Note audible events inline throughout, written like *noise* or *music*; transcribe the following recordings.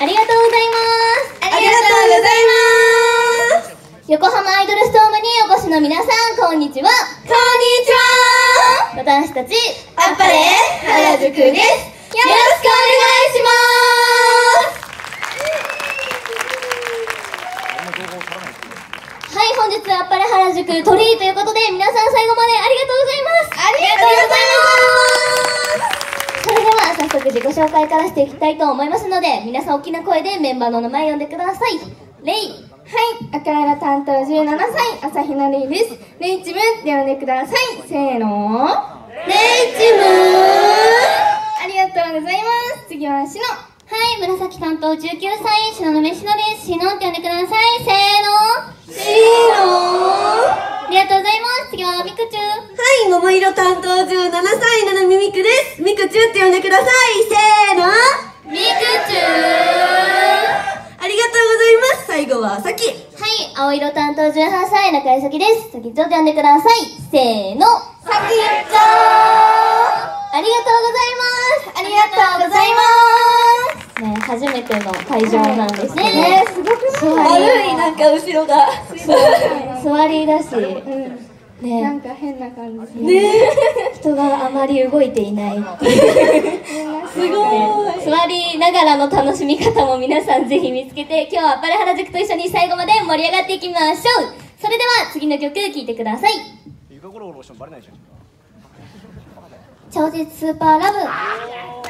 ありがとうございます。ありがとうございます。横浜アイドルストームにお越しの皆さんこんにちは。こんにちは。私たちあっぱれ原宿です。よろしくお願いしますはい本日はあっぱれ原宿鳥居ということで皆さん最後までありがとうございます。ありがとうございます。早速自己紹介からしていきたいと思いますので皆さん大きな声でメンバーの名前を呼んでください。レイ。はい、赤色担当17歳、朝日奈レイです。レイチムって呼んでください。せーの。レイチム。ありがとうございます。次はしの。はい。紫担当19歳。東雲しのです。しのって呼んでください。せーの。しの。ありがとうございます。次はみくちゅはい、桃色担当17歳、ななみみくです。みくちゅって呼んでください。せーの。みくちゅありがとうございます。最後はさき。は。い青色担当18歳中井咲です。さきちょって呼ん。でくださいせーのさきちょありがとうございますありがとうございますね初めての会場なん。ですねねすごく座悪い、なん。か後ろが。座りだしうん。なねんか変な感じ。ね。人があまり動いていない *laughs* すごい。座りながらの楽しみ方も皆さんぜひ見つけて今日はパレ原宿と一緒に最後まで盛り上がっていきましょうそれでは次の曲聴いてください超絶スーパーラブ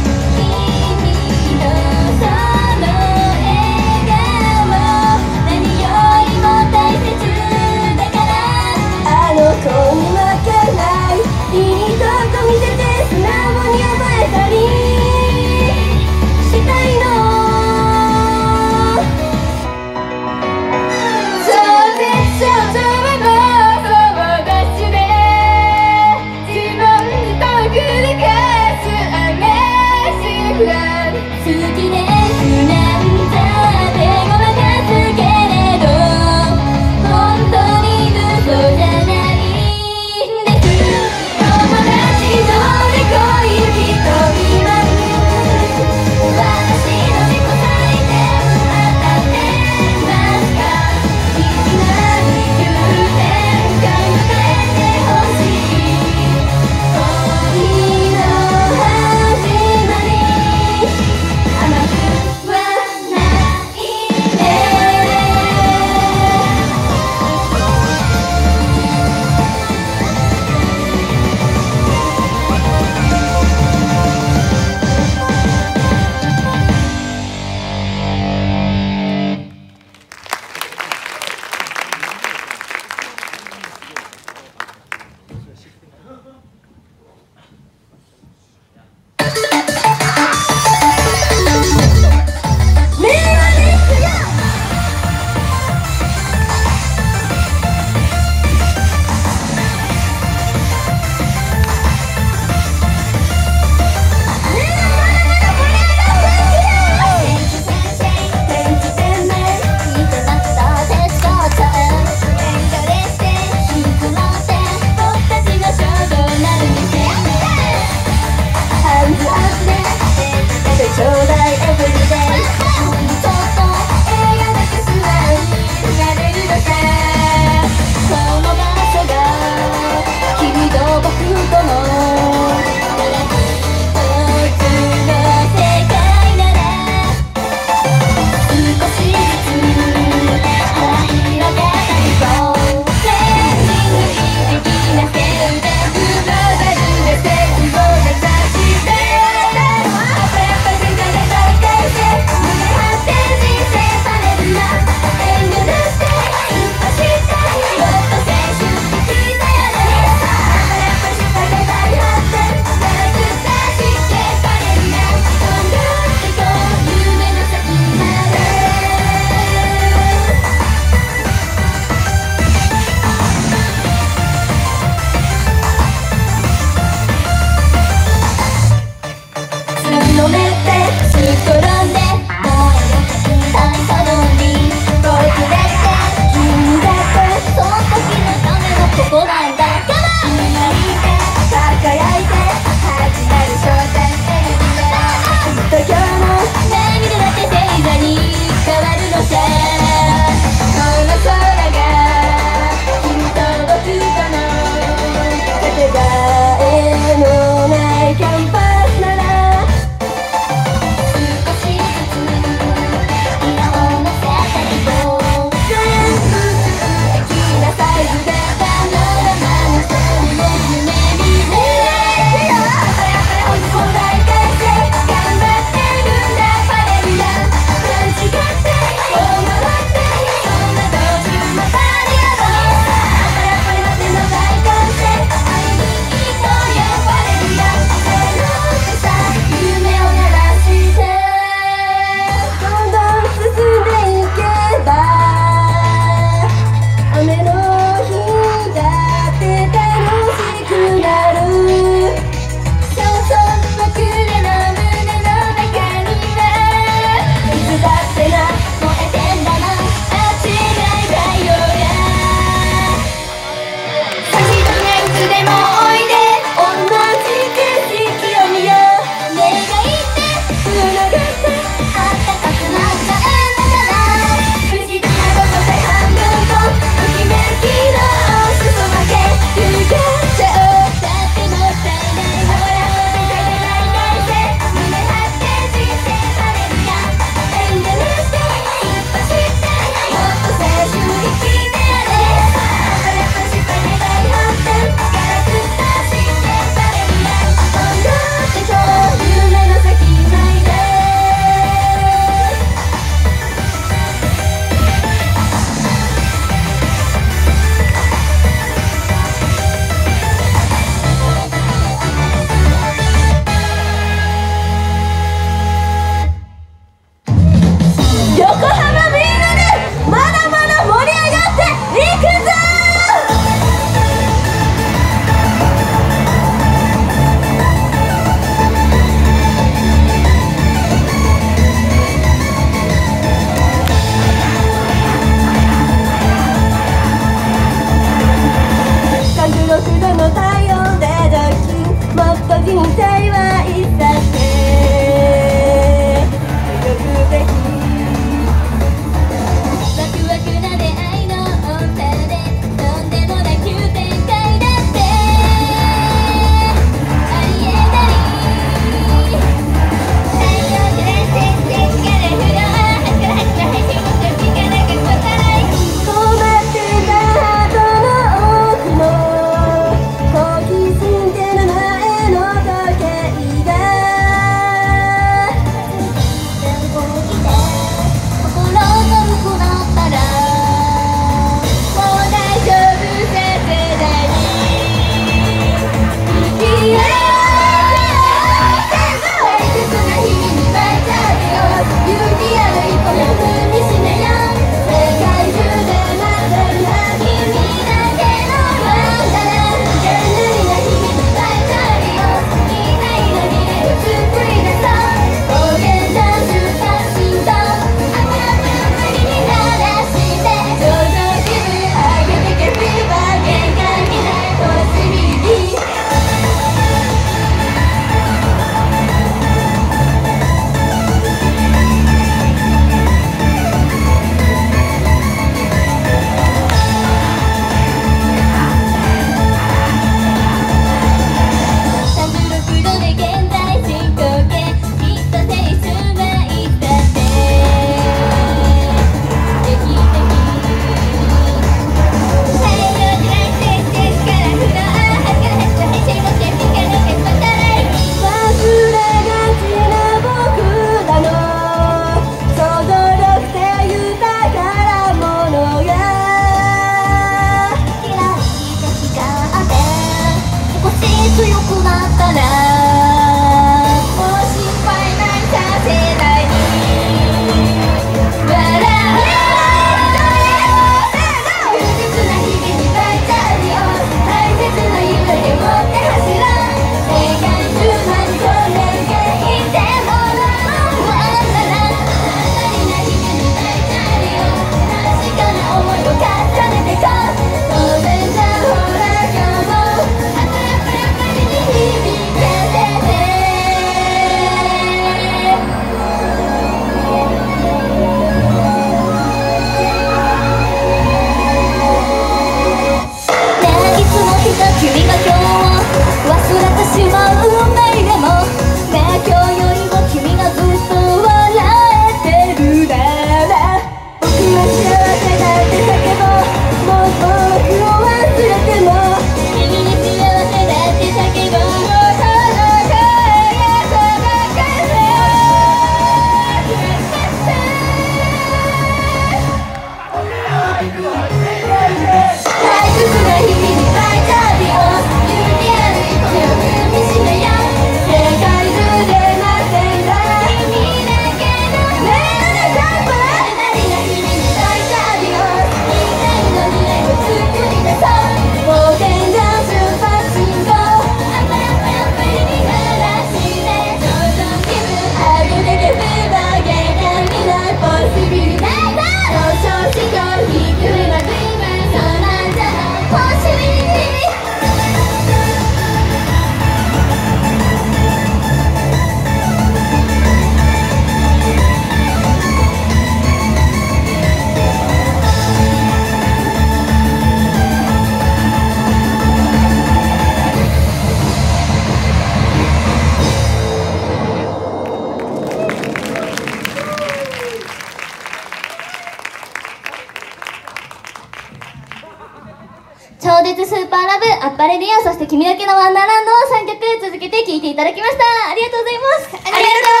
レリアそして君だけのワンダーランドを3曲続けて聴いていただきましたありがとうございますありがとう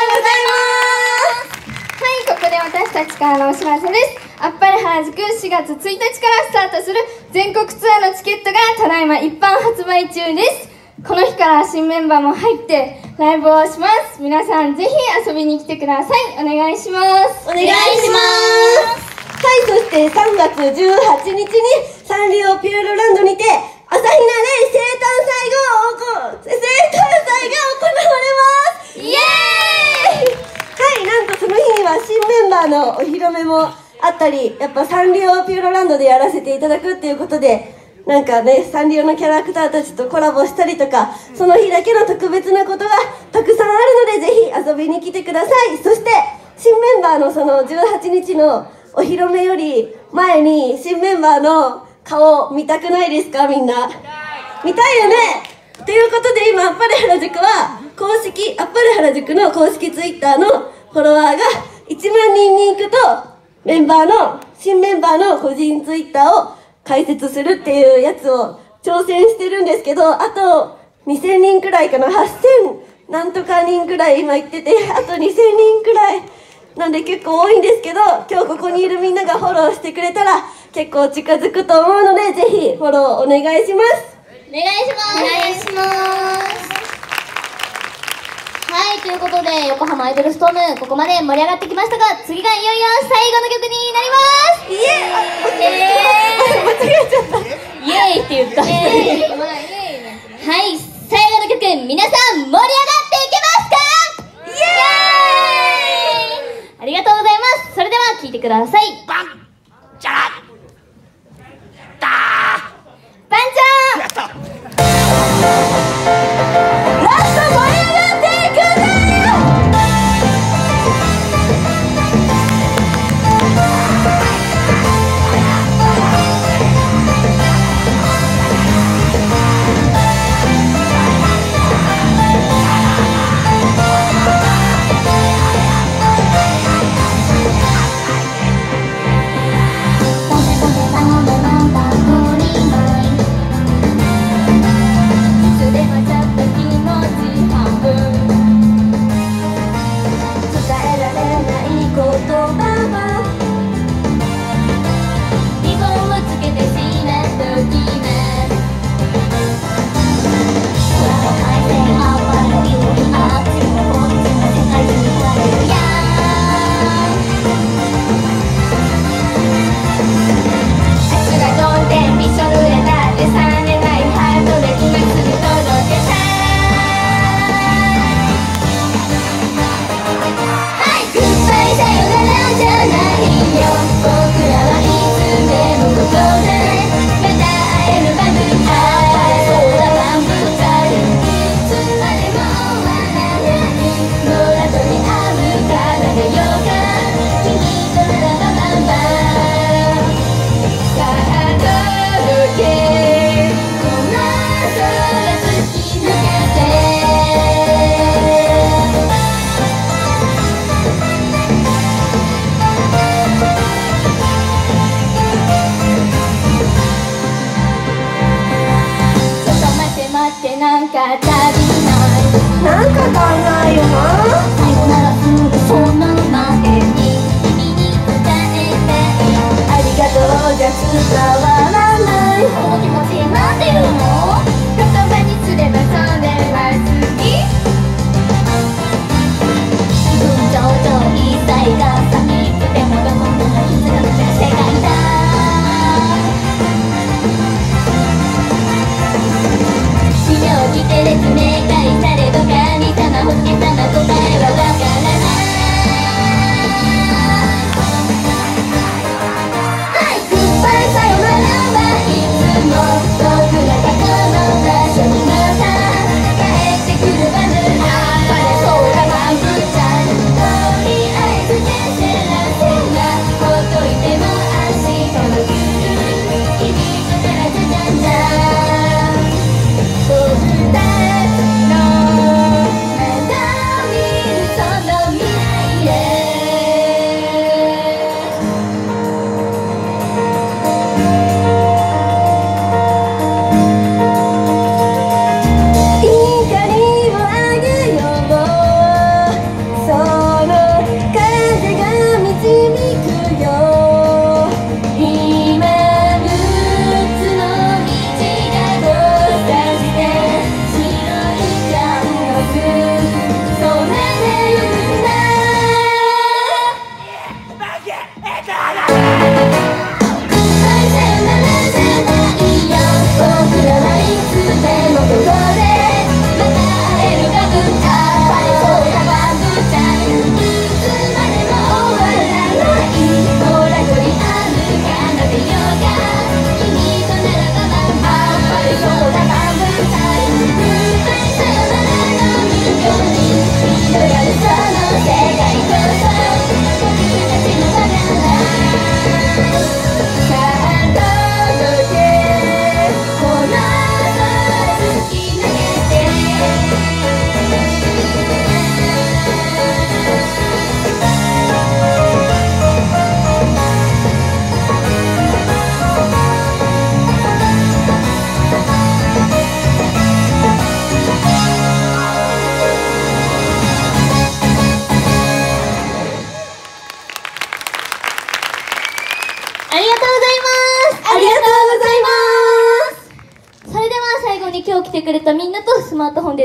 はい、ここで私たちからのお知らせです。あっぱれ原宿4月1日からスタートする全国ツアーのチケットがただいま一般発売中です。この日から新メンバーも入ってライブをします。皆さんぜひ遊びに来てください。お願いします。お願いしますはい、そして3月18日にサンリオピューロランドにて朝比奈レイ生誕祭が生誕祭が行われます。イエーイ！はい、なんとその日には新メンバーのお披露目もあったりやっぱサンリオピューロランドでやらせていただくっていうことでなんかね、サンリオのキャラクターたちとコラボしたりとか、その日だけの特別なことがたくさんあるので、ぜひ遊びに来てください。そして、新メンバーのその18日のお披露目より前に、新メンバーの顔見たくないですかみんな？見たいよね？ということで今、あっぱれ原宿は、公式、あっぱれ原宿の公式ツイッターのフォロワーが1万人に行くと、メンバーの、新メンバーの個人ツイッターを解説するっていうやつを挑戦してるんですけど、あと2000人くらいかな、8000なんとか人くらい今言ってて、あと2000人くらい。なんで結構多いんですけど、今日ここにいるみんながフォローしてくれたら結構近づくと思うので、ぜひフォローお願いします。お願いします。お願いしますはいということで横浜アイドルストームここまで盛り上がってきましたが次がいよいよ最後の曲になります。イエーイ。間違えちゃった。イエーイ。って言ったはい最後の曲皆さん盛り上がっていけますか？イエーイ。ありがとうございます。それでは聴いてください。バン。チャラ番長やった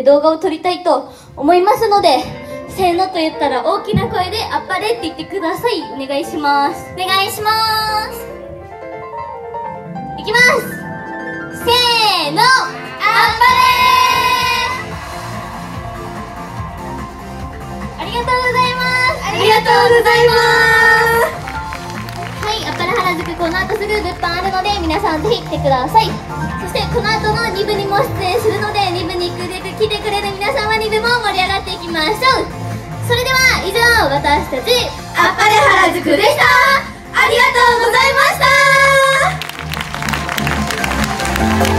動画を撮りたいと思いますのでせーのと言ったら大きな声で「あっぱれ」って言ってください。お願いします。お願いします。いきます。せーの。あっぱれ。ありがとうございます。ありがとうございます。部物販あるので皆さんぜひ来てください。そしてこの後の2部にも出演するので2部に来てくれる皆さんは2部も盛り上がっていきましょう。それでは以上私たちあっぱれ原宿でした。ありがとうございました。